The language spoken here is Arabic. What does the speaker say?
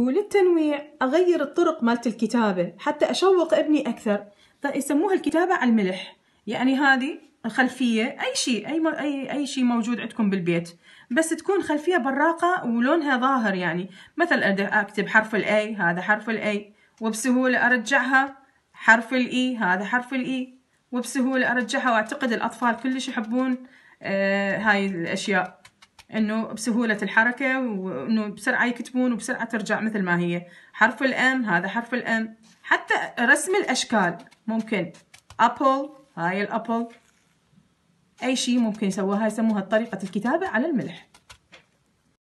وللتنويع أغير الطرق مالت الكتابة حتى أشوق ابني أكثر. فيسموها الكتابة على الملح. يعني هذه خلفية أي شيء أي أي أي شيء موجود عندكم بالبيت. بس تكون خلفية براقة ولونها ظاهر يعني. مثلا أكتب حرف الأي هذا حرف الأي وبسهولة أرجعها حرف الإي هذا حرف الإي وبسهولة أرجعها وأعتقد الأطفال كلش يحبون آه هاي الأشياء. إنه بسهولة الحركة وإنه بسرعة يكتبون وبسرعة ترجع مثل ما هي. حرف الأم هذا حرف الأم حتى رسم الأشكال ممكن. أبل هاي الأبل أي شيء ممكن يسووها يسموها طريقة الكتابة على الملح.